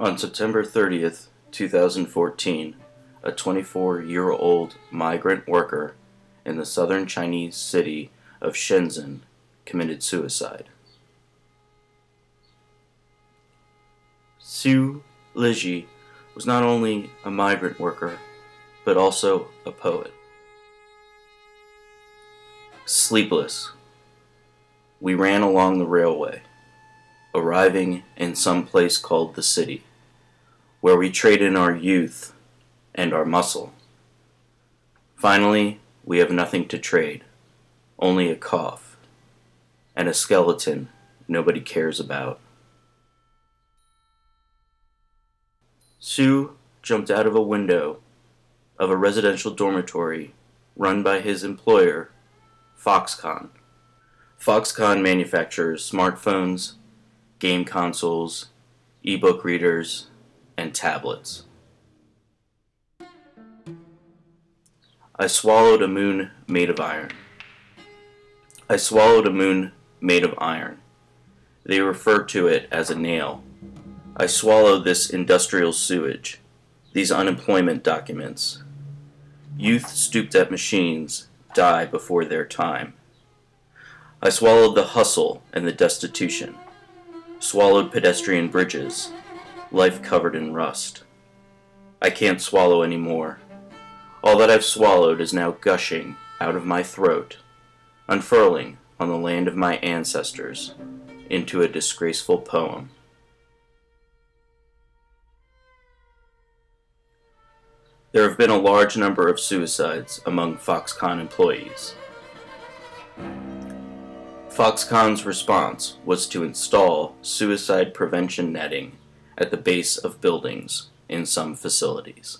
On September 30th, 2014, a 24 year old migrant worker in the southern Chinese city of Shenzhen committed suicide. Xu Lizhi was not only a migrant worker, but also a poet. Sleepless, we ran along the railway, arriving in some place called the city, where we trade in our youth and our muscle. Finally, we have nothing to trade, only a cough, and a skeleton nobody cares about. Xu jumped out of a window of a residential dormitory run by his employer, Foxconn. Foxconn manufactures smartphones, game consoles, ebook readers, and tablets. I swallowed a moon made of iron. I swallowed a moon made of iron. They refer to it as a nail. I swallowed this industrial sewage, these unemployment documents. Youth stooped at machines die before their time. I swallowed the hustle and the destitution, swallowed pedestrian bridges, life covered in rust. I can't swallow any more. All that I've swallowed is now gushing out of my throat, unfurling on the land of my ancestors into a disgraceful poem. There have been a large number of suicides among Foxconn employees. Foxconn's response was to install suicide prevention netting at the base of buildings in some facilities.